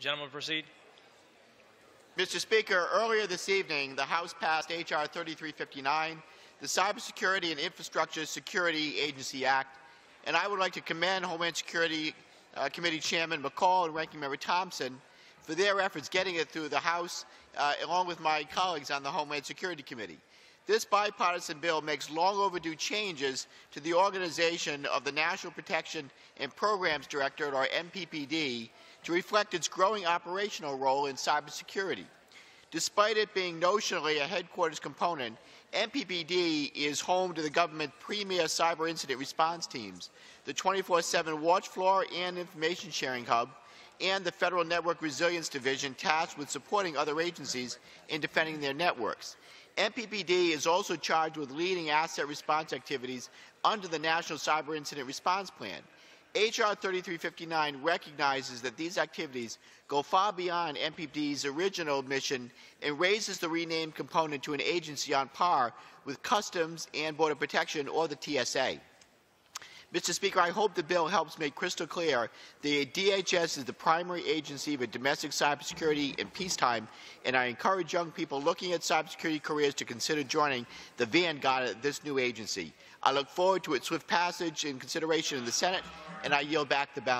Gentleman proceed. Mr. Speaker, earlier this evening, the House passed H.R. 3359, the Cybersecurity and Infrastructure Security Agency Act, and I would like to commend Homeland Security uh, Committee Chairman McCall and Ranking Member Thompson for their efforts getting it through the House, uh, along with my colleagues on the Homeland Security Committee. This bipartisan bill makes long overdue changes to the organization of the National Protection and Programs Directorate, or NPPD, to reflect its growing operational role in cybersecurity. Despite it being notionally a headquarters component, NPPD is home to the government premier cyber incident response teams, the 24-7 watch floor and information sharing hub, and the Federal Network Resilience Division tasked with supporting other agencies in defending their networks. NPPD is also charged with leading asset response activities under the National Cyber Incident Response Plan. H.R. 3359 recognizes that these activities go far beyond NPPD's original mission and raises the renamed component to an agency on par with Customs and Border Protection or the TSA. Mr. Speaker, I hope the bill helps make crystal clear the DHS is the primary agency for domestic cybersecurity in peacetime, and I encourage young people looking at cybersecurity careers to consider joining the vanguard of this new agency. I look forward to its swift passage and consideration in the Senate, and I yield back the balance.